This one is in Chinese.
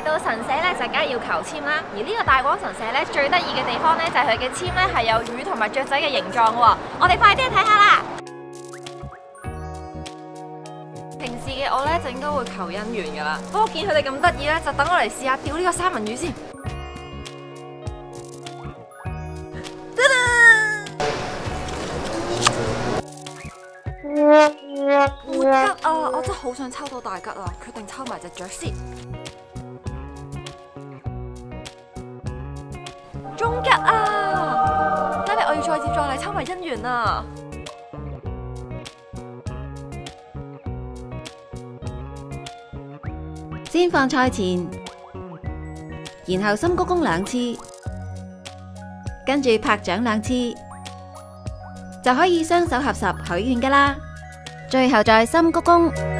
嚟到神社咧就梗系要求签啦，而呢个大广神社咧最得意嘅地方咧就系佢嘅签咧系有鱼同埋雀仔嘅形状喎，我哋快啲去睇下啦！平时嘅我咧就应该会求姻缘噶啦，不过见佢哋咁得意咧，就等我嚟试下钓呢个三文鱼先。得吉啊，我真好想抽到大吉啊，决定抽埋只雀先。再嚟抽埋姻缘啊！先放菜前，然后深鞠躬两次，跟住拍掌两次，就可以双手合十许愿噶啦。最后再深鞠躬。